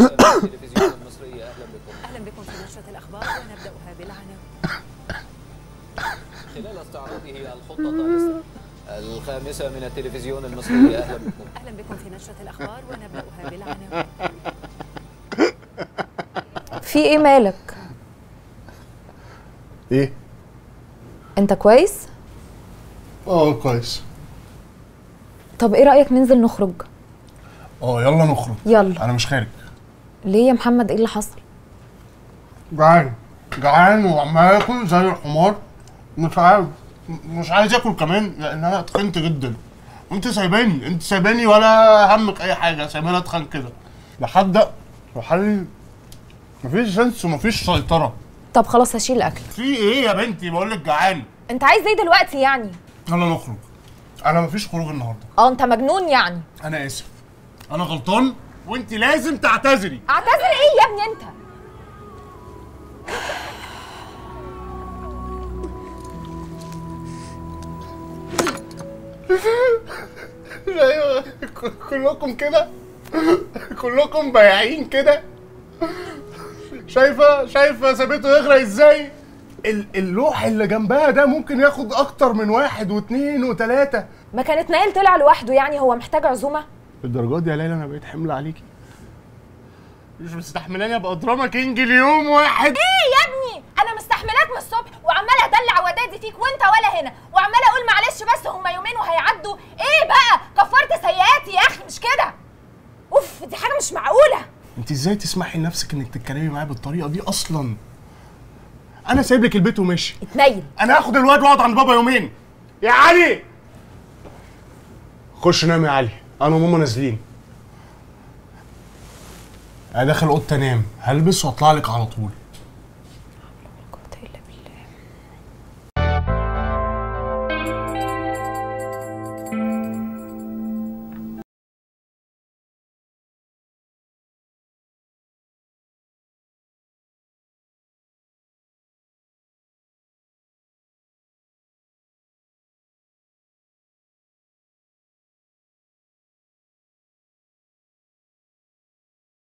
التلفزيون المصري أهلا بكم أهلا بكم في نشرة الأخبار ونبدأها بالعناوين خلال استعراضه الخطة الس- الخامسة من التلفزيون المصري أهلا بكم أهلا بكم في نشرة الأخبار ونبدأها بالعناوين في إيه مالك؟ إيه؟ أنت كويس؟ آه كويس. طب إيه رأيك ننزل نخرج؟ آه يلا نخرج. يلا. أنا مش خارج. ليه يا محمد؟ إيه اللي حصل؟ جعان. جعان وعمال آكل زي الحمار مش عارف. مش عايز آكل كمان لأن أنا اتخنت جدا. انت سايباني. انت سايباني ولا همك أي حاجة. سايباني أتخن كده. لحد محل مفيش سنس ومفيش سيطرة. طب خلاص هشيل الأكل. في إيه يا بنتي؟ بقول لك جعان. أنت عايز إيه دلوقتي يعني؟ يلا نخرج. أنا مفيش خروج النهارده. آه أنت مجنون يعني. أنا آسف. أنا غلطان؟ وانت لازم تعتذري. اعتذر إيه يا ابني انت؟ أيوه كلكم كده؟ كلكم بايعين كده؟ شايفه شايفة سابته يغرق إزاي؟ ال- اللوح اللي جنبها ده ممكن ياخد أكتر من واحد واثنين وثلاثه ما كانت نايل طلع لوحده يعني هو محتاج عزومة؟ للدرجة دي يا ليلى أنا بقيت حمل عليكي. مش مستحملاني أبقى drama king ليوم واحد. إيه يا ابني؟ أنا مستحملاك من الصبح وعماله أدلع وأدادي فيك وأنت ولا هنا. وعماله أقول معلش بس هما يومين وهيعدوا. إيه بقى؟ كفرت سيئاتي يا أخي مش كده؟ أوف دي حاجة مش معقولة. أنت إزاي تسمحي لنفسك إنك تتكلمي معايا بالطريقة دي أصلا؟ أنا سايب لك البيت وماشي. اتنيل أنا هاخد الواد وأقعد عند بابا يومين. يا علي! خش نام يا علي. أنا وماما نازلين. أنا داخل اوضتي انام هلبس وأطلع لك على طول.